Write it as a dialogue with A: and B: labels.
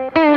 A: Mm-hmm.